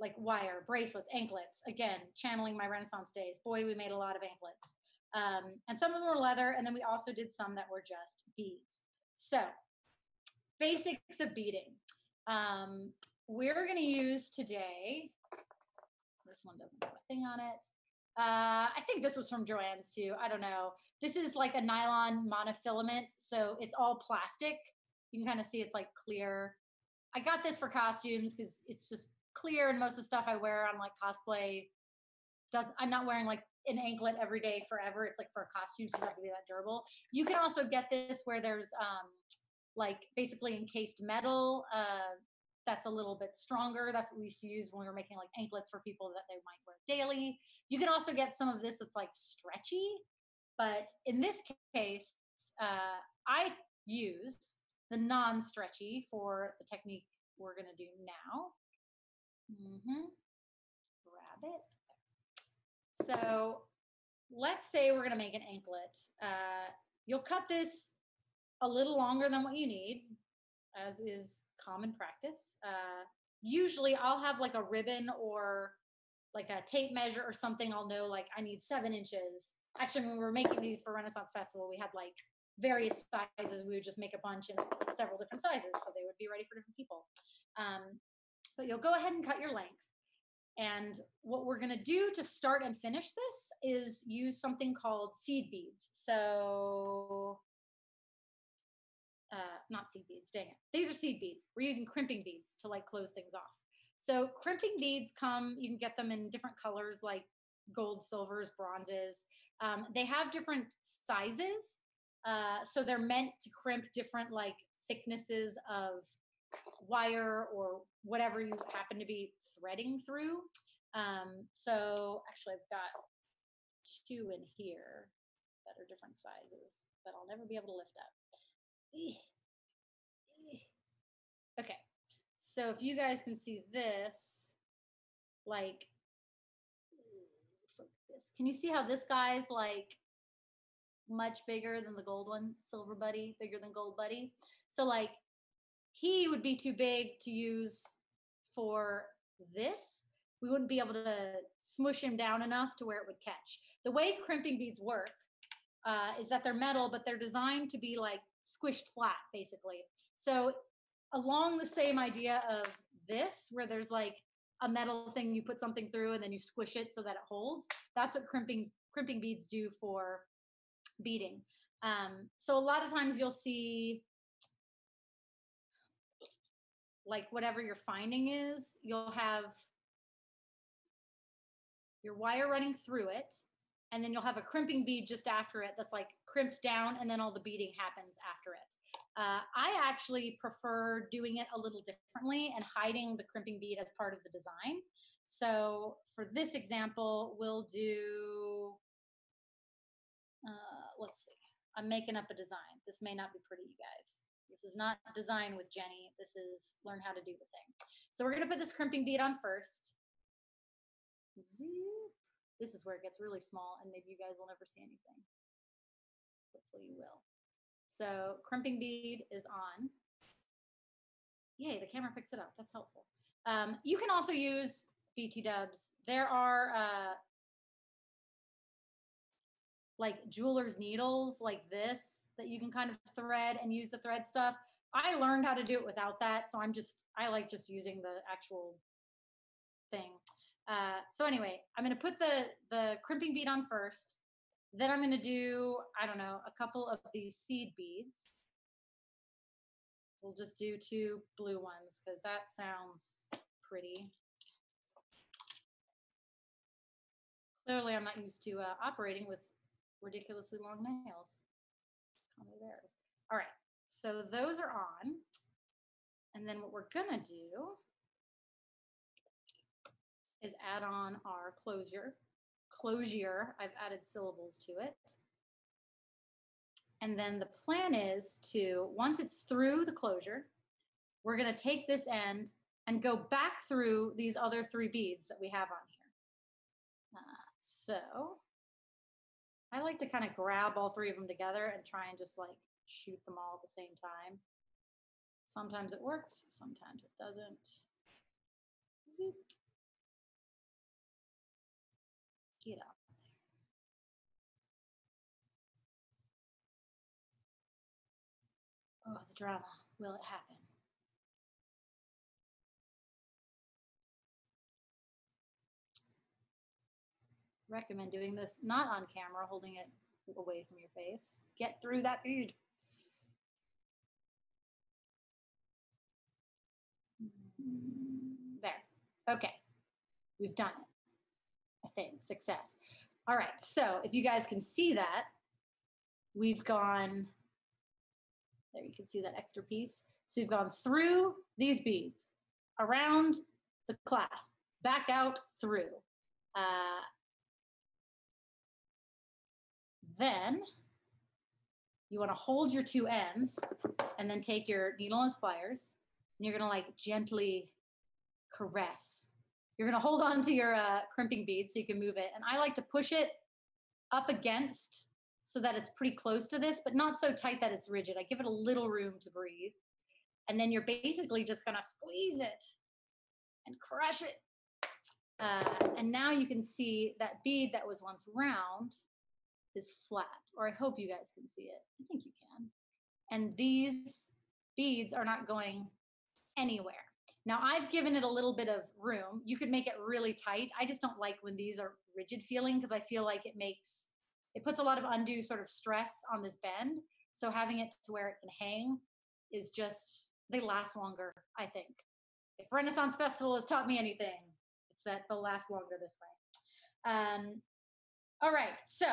like wire, bracelets, anklets. Again, channeling my Renaissance days. Boy, we made a lot of anklets. Um, and some of them were leather, and then we also did some that were just beads. So, basics of beading. Um, we're going to use today, this one doesn't have a thing on it. Uh, I think this was from Joann's too. I don't know. This is like a nylon monofilament, so it's all plastic. You can kind of see it's like clear. I got this for costumes because it's just clear, and most of the stuff I wear on like cosplay does. I'm not wearing like an anklet every day forever. It's like for a costume, so it have to be that durable. You can also get this where there's um like basically encased metal. Uh, that's a little bit stronger. That's what we used to use when we were making like anklets for people that they might wear daily. You can also get some of this that's like stretchy, but in this case, uh, I use the non-stretchy for the technique we're gonna do now. Mm-hmm. Grab it. So let's say we're gonna make an anklet. Uh, you'll cut this a little longer than what you need, as is common practice. Uh, usually I'll have like a ribbon or like a tape measure or something. I'll know like I need seven inches. Actually, when we were making these for Renaissance Festival, we had like various sizes. We would just make a bunch in several different sizes so they would be ready for different people. Um, but you'll go ahead and cut your length. And what we're going to do to start and finish this is use something called seed beads. So uh, not seed beads, dang it. These are seed beads. We're using crimping beads to like close things off. So crimping beads come, you can get them in different colors like gold, silvers, bronzes. Um, they have different sizes. Uh, so they're meant to crimp different like thicknesses of wire or whatever you happen to be threading through. Um, so actually I've got two in here that are different sizes that I'll never be able to lift up. Okay, so if you guys can see this, like, focus. Can you see how this guy's like much bigger than the gold one? Silver Buddy, bigger than Gold Buddy. So like, he would be too big to use for this. We wouldn't be able to smush him down enough to where it would catch. The way crimping beads work uh, is that they're metal, but they're designed to be like squished flat, basically. So along the same idea of this, where there's like a metal thing you put something through and then you squish it so that it holds. That's what crimping crimping beads do for beading. Um, so a lot of times you'll see like whatever your finding is, you'll have your wire running through it and then you'll have a crimping bead just after it that's like crimped down and then all the beading happens after it. Uh, I actually prefer doing it a little differently and hiding the crimping bead as part of the design. So for this example, we'll do, uh, let's see, I'm making up a design. This may not be pretty, you guys. This is not design with Jenny. This is learn how to do the thing. So we're gonna put this crimping bead on first. Zoop this is where it gets really small and maybe you guys will never see anything. Hopefully you will. So crimping bead is on. Yay, the camera picks it up. That's helpful. Um, you can also use BT dubs. There are uh, like jeweler's needles like this that you can kind of thread and use the thread stuff. I learned how to do it without that. So I'm just, I like just using the actual thing. Uh, so anyway, I'm to put the, the crimping bead on first. Then I'm going to do, I don't know, a couple of these seed beads. We'll just do two blue ones because that sounds pretty. Clearly, I'm not used to uh, operating with ridiculously long nails. All right, so those are on. And then what we're gonna do is add on our closure. Closure, I've added syllables to it. And then the plan is to, once it's through the closure, we're going to take this end and go back through these other three beads that we have on here. Uh, so I like to kind of grab all three of them together and try and just like shoot them all at the same time. Sometimes it works, sometimes it doesn't. Zoop. Oh, the drama. Will it happen? recommend doing this not on camera, holding it away from your face. Get through that bead. Mm, there. Okay. We've done it. I think. Success. All right. So if you guys can see that, we've gone, there you can see that extra piece. So we've gone through these beads, around the clasp, back out through. Uh, then you want to hold your two ends and then take your needle and pliers and you're to like gently caress. You're to hold on to your uh, crimping bead so you can move it. And I like to push it up against so that it's pretty close to this, but not so tight that it's rigid. I give it a little room to breathe. And then you're basically just to squeeze it and crush it. Uh, and now you can see that bead that was once round is flat, or I hope you guys can see it. I think you can. And these beads are not going anywhere. Now I've given it a little bit of room. You could make it really tight. I just don't like when these are rigid feeling because I feel like it makes, it puts a lot of undue sort of stress on this bend. So having it to where it can hang is just, they last longer, I think. If Renaissance Festival has taught me anything, it's that they'll last longer this way. Um, all right, so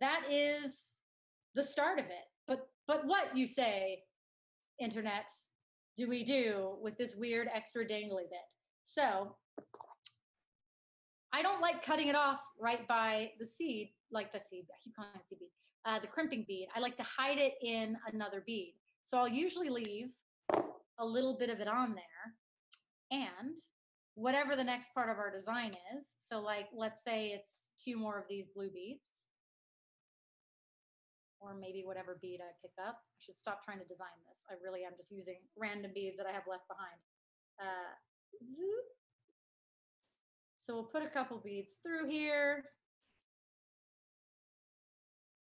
that is the start of it. But but what you say, internet, do we do with this weird extra dangly bit? So I don't like cutting it off right by the seed, like the seed. I keep calling it seed bead. Uh, the crimping bead. I like to hide it in another bead. So I'll usually leave a little bit of it on there, and whatever the next part of our design is. So like, let's say it's two more of these blue beads or maybe whatever bead I pick up. I should stop trying to design this. I really am just using random beads that I have left behind. Uh, so we'll put a couple beads through here.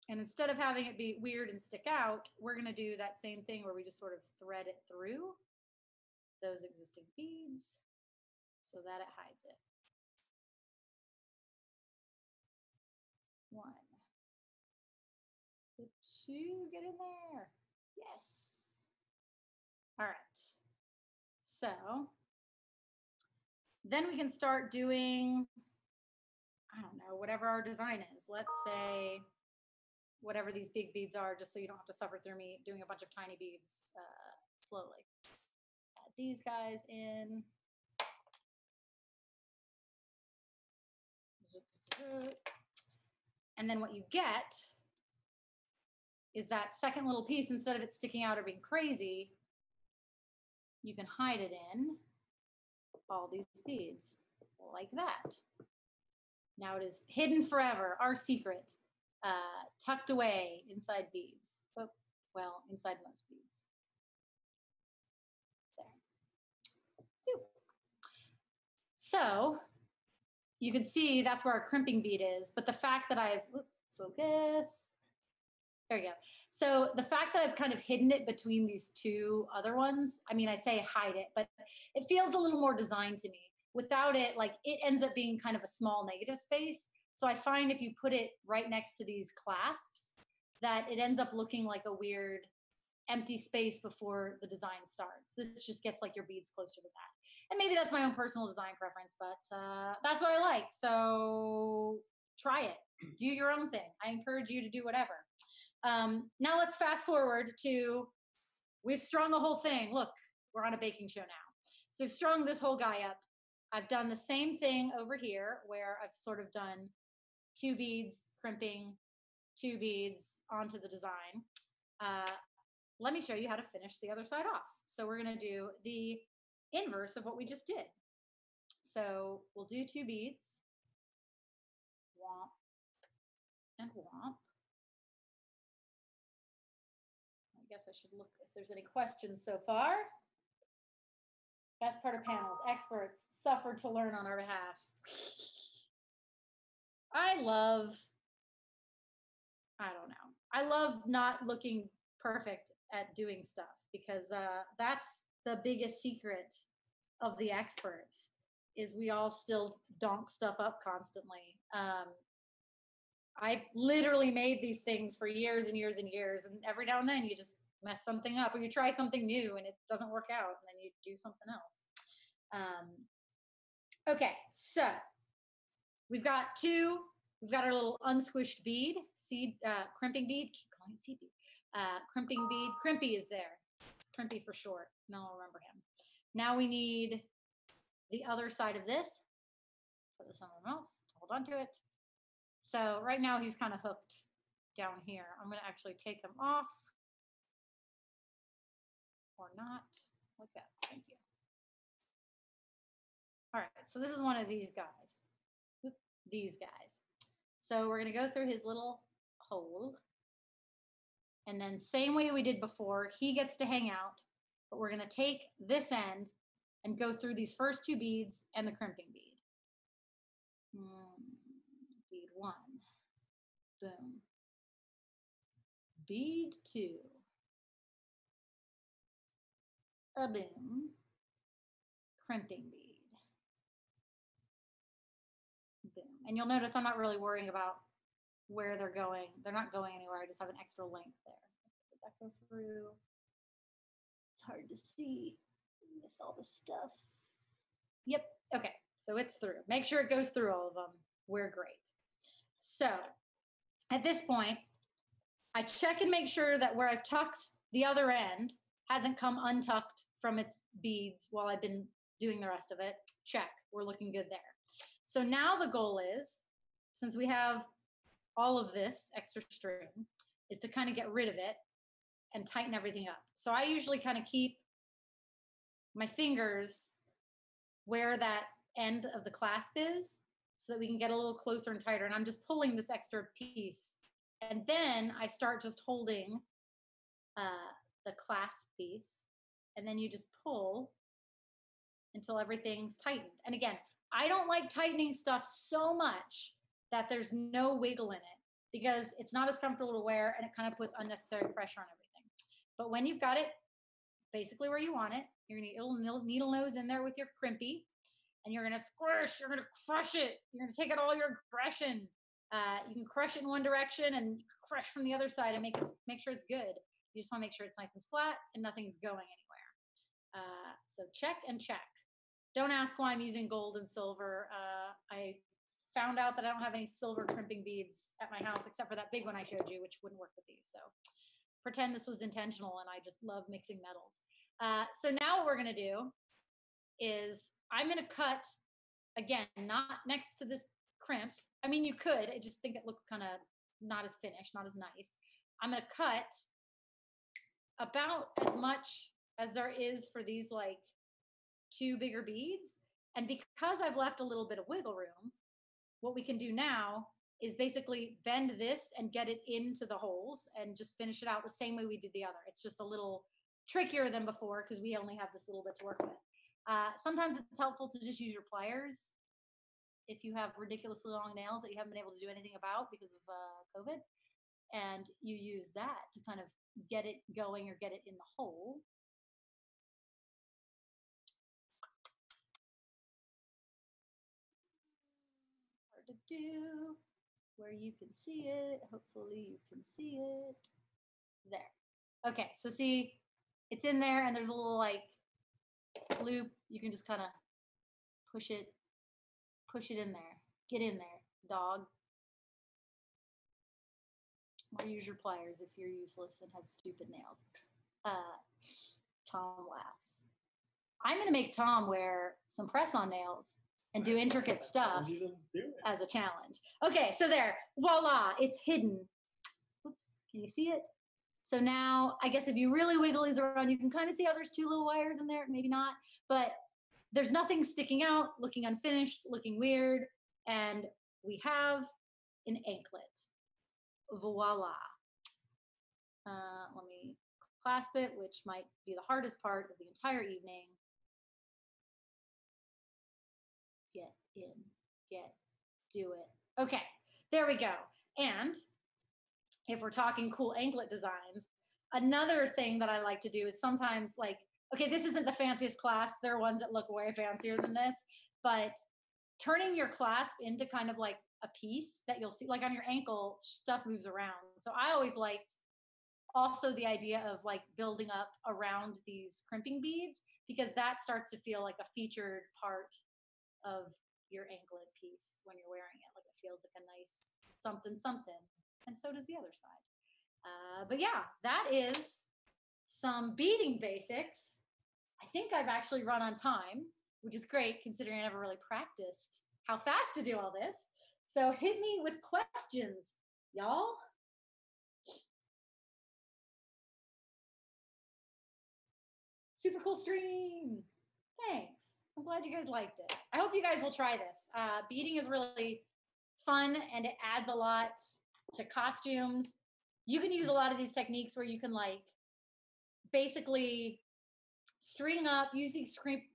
And instead of having it be weird and stick out, we're going to do that same thing where we just sort of thread it through those existing beads so that it hides it. One two get in there? Yes. All right. So then we can start doing, I don't know, whatever our design is. Let's say whatever these big beads are, just so you don't have to suffer through me doing a bunch of tiny beads uh, slowly. Add these guys in. And then what you get is that second little piece, instead of it sticking out or being crazy, you can hide it in all these beads like that. Now it is hidden forever, our secret, uh, tucked away inside beads. Oh, well, inside most beads. There. So, so you can see that's where our crimping bead is, but the fact that I've, whoop, focus, there you go. So the fact that I've kind of hidden it between these two other ones, I mean, I say hide it, but it feels a little more designed to me. Without it, like it ends up being kind of a small negative space. So I find if you put it right next to these clasps, that it ends up looking like a weird empty space before the design starts. This just gets like your beads closer to that. And maybe that's my own personal design preference, but uh, that's what I like. So try it. Do your own thing. I encourage you to do whatever. Um, now let's fast forward to we've strung a whole thing. Look, we're on a baking show now. So we've strung this whole guy up. I've done the same thing over here where I've sort of done two beads crimping, two beads onto the design. Uh, let me show you how to finish the other side off. So we're going to do the inverse of what we just did. So we'll do two beads, womp and womp. I should look if there's any questions so far. Best part of panels, experts suffered to learn on our behalf. I love, I don't know. I love not looking perfect at doing stuff because uh, that's the biggest secret of the experts is we all still donk stuff up constantly. Um, I literally made these things for years and years and years, and every now and then you just mess something up or you try something new and it doesn't work out, and then you do something else. Um, okay, so we've got two. We've got our little unsquished bead, seed uh, crimping bead. Keep calling it seed bead. Uh, crimping bead. Crimpy is there. It's Crimpy for short. No, I'll remember him. Now we need the other side of this. Put this on the mouth. Hold on to it. So right now he's kind of hooked down here. I'm going to actually take him off or not. Like that. Thank you. All right. So this is one of these guys. Oop, These guys. So we're going to go through his little hole. And then same way we did before, he gets to hang out, but we're going to take this end and go through these first two beads and the crimping bead. Mm, bead one. Boom. Bead two. A boom. Crimping bead. Boom. And you'll notice I'm not really worrying about where they're going. They're not going anywhere. I just have an extra length there. That go through? It's hard to see with all the stuff. Yep. Okay. So it's through. Make sure it goes through all of them. We're great. So at this point, I check and make sure that where I've tucked the other end hasn't come untucked from its beads while I've been doing the rest of it. Check. We're looking good there. So now the goal is, since we have all of this extra string, is to kind of get rid of it and tighten everything up. So I usually kind of keep my fingers where that end of the clasp is so that we can get a little closer and tighter. And I'm just pulling this extra piece. And then I start just holding uh, the clasp piece. And then you just pull until everything's tightened. And again, I don't like tightening stuff so much that there's no wiggle in it because it's not as comfortable to wear and it kind of puts unnecessary pressure on everything. But when you've got it basically where you want it, you're gonna get a little needle nose in there with your crimpy and you're gonna squish, you're gonna crush it, you're gonna take out all your aggression. Uh, you can crush it in one direction and crush from the other side and make it make sure it's good. You just want to make sure it's nice and flat and nothing's going anywhere. Uh, so check and check. Don't ask why I'm using gold and silver. Uh, I found out that I don't have any silver crimping beads at my house except for that big one I showed you, which wouldn't work with these. So pretend this was intentional and I just love mixing metals. Uh, so now what we're going to do is I'm going to cut again, not next to this crimp. I mean, you could, I just think it looks kind of not as finished, not as nice. I'm going to cut about as much as there is for these like two bigger beads. And because I've left a little bit of wiggle room, what we can do now is basically bend this and get it into the holes and just finish it out the same way we did the other. It's just a little trickier than before because we only have this little bit to work with. Uh, sometimes it's helpful to just use your pliers if you have ridiculously long nails that you haven't been able to do anything about because of uh, COVID. And you use that to kind of get it going or get it in the hole. Hard to do where you can see it. Hopefully, you can see it. There. Okay, so see, it's in there, and there's a little like loop. You can just kind of push it, push it in there. Get in there, dog. Or use your pliers if you're useless and have stupid nails. Uh, Tom laughs. I'm going to make Tom wear some press on nails and do intricate stuff as a challenge. Okay, so there, voila, it's hidden. Oops, can you see it? So now, I guess if you really wiggle these around, you can kind of see how there's two little wires in there, maybe not, but there's nothing sticking out, looking unfinished, looking weird, and we have an anklet. Voila. Uh, let me clasp it, which might be the hardest part of the entire evening. Get in, get, do it. Okay, there we go. And if we're talking cool anklet designs, another thing that I like to do is sometimes like, okay, this isn't the fanciest clasp. There are ones that look way fancier than this, but turning your clasp into kind of like a piece that you'll see, like on your ankle, stuff moves around. So I always liked also the idea of like building up around these crimping beads because that starts to feel like a featured part of your anklet piece when you're wearing it. Like it feels like a nice something something and so does the other side. Uh, but yeah, that is some beading basics. I think I've actually run on time, which is great considering I never really practiced how fast to do all this. So hit me with questions, y'all. Super cool stream. Thanks. I'm glad you guys liked it. I hope you guys will try this. Uh, beading is really fun and it adds a lot to costumes. You can use a lot of these techniques where you can like basically string up using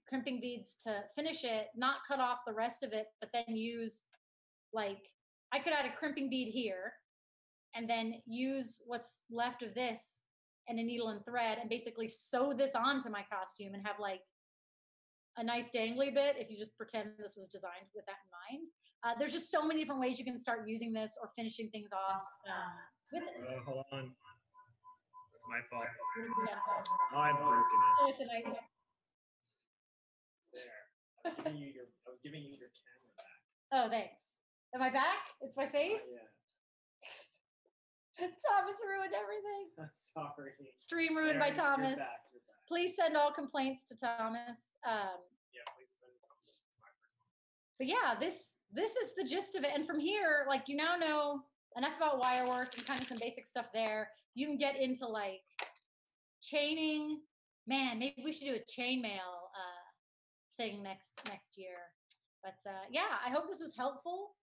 crimping beads to finish it, not cut off the rest of it, but then use like I could add a crimping bead here and then use what's left of this and a needle and thread and basically sew this onto my costume and have like a nice dangly bit if you just pretend this was designed with that in mind. Uh, there's just so many different ways you can start using this or finishing things off. Uh, with it. Uh, hold on. That's my fault. I'm broken it. There. I was, giving you your, I was giving you your camera back. Oh, thanks. Am I back? It's my face? Yeah. Thomas ruined everything. I'm sorry. Stream ruined there, by Thomas. You're back, you're back. Please send all complaints to Thomas. Um, yeah, please send complaints my person. But yeah, this this is the gist of it. And from here, like you now know enough about wire work and kind of some basic stuff there. You can get into like chaining. Man, maybe we should do a chainmail uh, thing next next year. But uh, yeah, I hope this was helpful.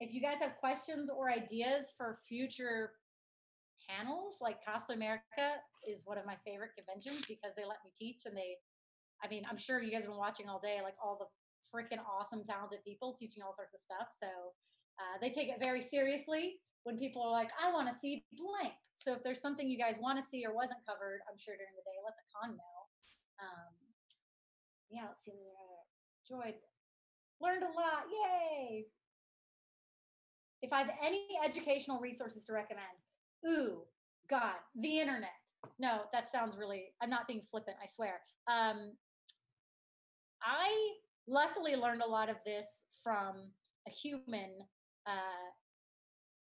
If you guys have questions or ideas for future panels, like Cosplay America is one of my favorite conventions because they let me teach and they, I mean, I'm sure you guys have been watching all day, like all the freaking awesome, talented people teaching all sorts of stuff. So uh, they take it very seriously when people are like, I want to see blank. So if there's something you guys want to see or wasn't covered, I'm sure during the day, let the con know. Um, yeah, let's see. Enjoyed, learned a lot. Yay! If I have any educational resources to recommend, ooh, God, the internet. No, that sounds really, I'm not being flippant, I swear. Um, I luckily learned a lot of this from a human uh,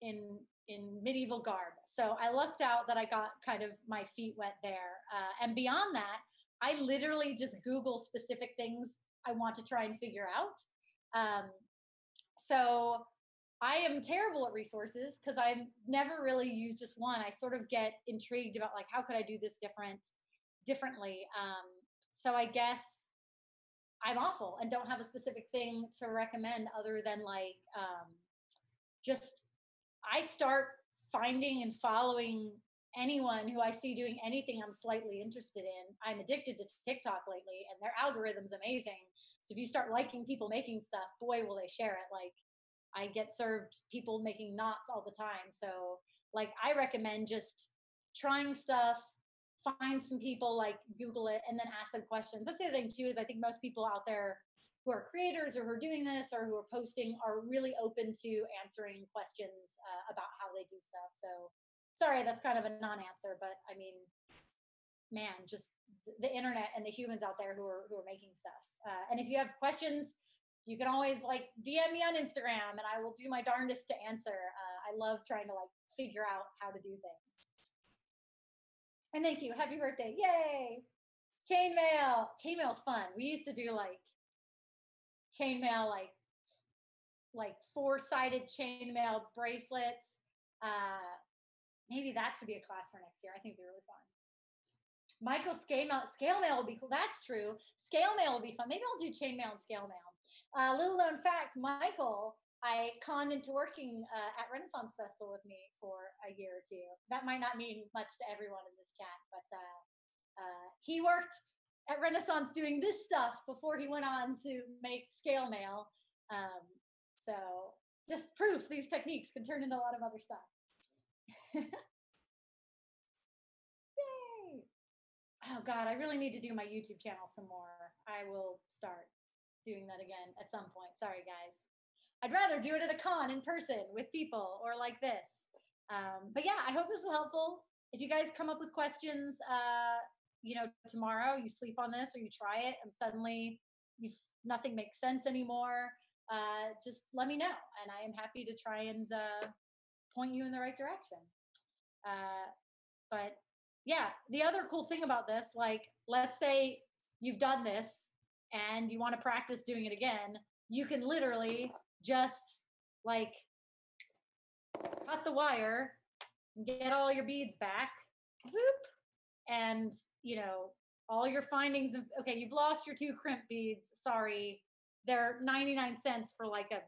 in in medieval garb. So I lucked out that I got kind of my feet wet there. Uh, and beyond that, I literally just Google specific things I want to try and figure out. Um, so I am terrible at resources because I've never really used just one. I sort of get intrigued about like how could I do this different differently. Um, so I guess I'm awful and don't have a specific thing to recommend other than like um, just I start finding and following anyone who I see doing anything I'm slightly interested in. I'm addicted to TikTok lately, and their algorithm's amazing. So if you start liking people making stuff, boy, will they share it. Like I get served people making knots all the time. So like I recommend just trying stuff, find some people, like Google it, and then ask them questions. That's the other thing too is I think most people out there who are creators or who are doing this or who are posting are really open to answering questions uh, about how they do stuff. So sorry, that's kind of a non-answer, but I mean, man, just the internet and the humans out there who are who are making stuff. Uh, and if you have questions, you can always like DM me on Instagram, and I will do my darndest to answer. Uh, I love trying to like figure out how to do things. And thank you. Happy birthday! Yay! chainmail. Chainmail's fun. We used to do like chainmail, like like four-sided chainmail bracelets. Uh, maybe that should be a class for next year. I think it'd be really fun. Michael scale mail, scale mail will be cool. That's true. Scale mail will be fun. Maybe I'll do chainmail and scale mail. Uh, little known fact: Michael, I conned into working uh, at Renaissance Festival with me for a year or two. That might not mean much to everyone in this chat, but uh, uh, he worked at Renaissance doing this stuff before he went on to make scale mail. Um, so just proof these techniques can turn into a lot of other stuff. Oh God, I really need to do my YouTube channel some more. I will start doing that again at some point. Sorry, guys. I'd rather do it at a con in person with people or like this. Um, but yeah, I hope this was helpful. If you guys come up with questions, uh, you know, tomorrow you sleep on this or you try it and suddenly you nothing makes sense anymore, uh, just let me know, and I am happy to try and uh, point you in the right direction. Uh, but yeah, the other cool thing about this, like, let's say you've done this and you want to practice doing it again, you can literally just like cut the wire and get all your beads back, whoop, and you know all your findings of okay, you've lost your two crimp beads. Sorry, they're 99 cents for like a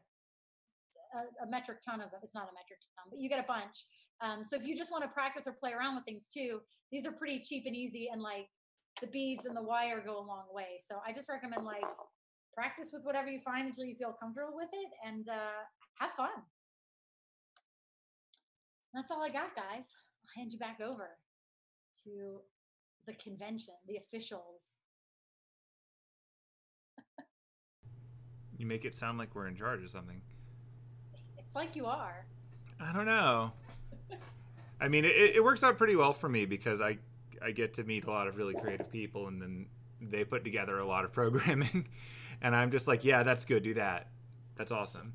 a, a, metric ton of them. It's not a metric ton, but you get a bunch. Um, so if you just want to practice or play around with things too, these are pretty cheap and easy, and like the beads and the wire go a long way. So I just recommend like practice with whatever you find until you feel comfortable with it, and uh, have fun. That's all I got, guys. I'll hand you back over to the convention, the officials. you make it sound like we're in charge or something. It's like you are. I don't know. I mean, it, it works out pretty well for me because I I get to meet a lot of really creative people, and then they put together a lot of programming, and I'm just like, yeah, that's good. Do that. That's awesome.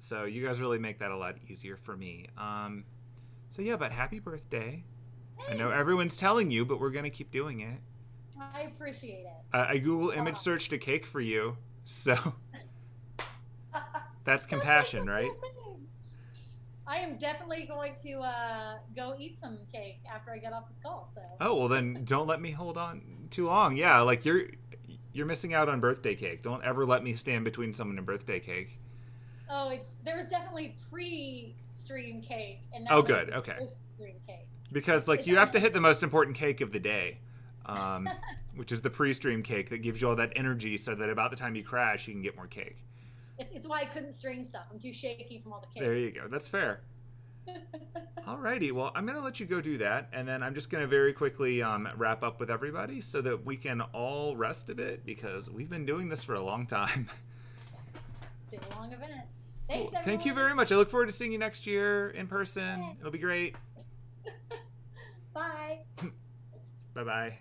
So you guys really make that a lot easier for me. Um, so yeah, but happy birthday. I know everyone's telling you, but we're gonna keep doing it. I appreciate it. Uh, I Google image searched a cake for you, so that's compassion, right? I am definitely going to uh, go eat some cake after I get off this call. So. Oh well, then don't let me hold on too long. Yeah, like you're you're missing out on birthday cake. Don't ever let me stand between someone and birthday cake. Oh, it's there's definitely pre-stream cake and oh, good. Okay. Stream cake. Because like you have to hit the most important cake of the day, um, which is the pre-stream cake that gives you all that energy, so that about the time you crash, you can get more cake. It's, it's why I couldn't string stuff. I'm too shaky from all the cake. There you go. That's fair. Alrighty, well, I'm going to let you go do that, and then I'm just going to very quickly um, wrap up with everybody so that we can all rest a bit because we've been doing this for a long time. Been a long event. Thanks, well, thank you very much. I look forward to seeing you next year in person. It'll be great. bye. bye bye.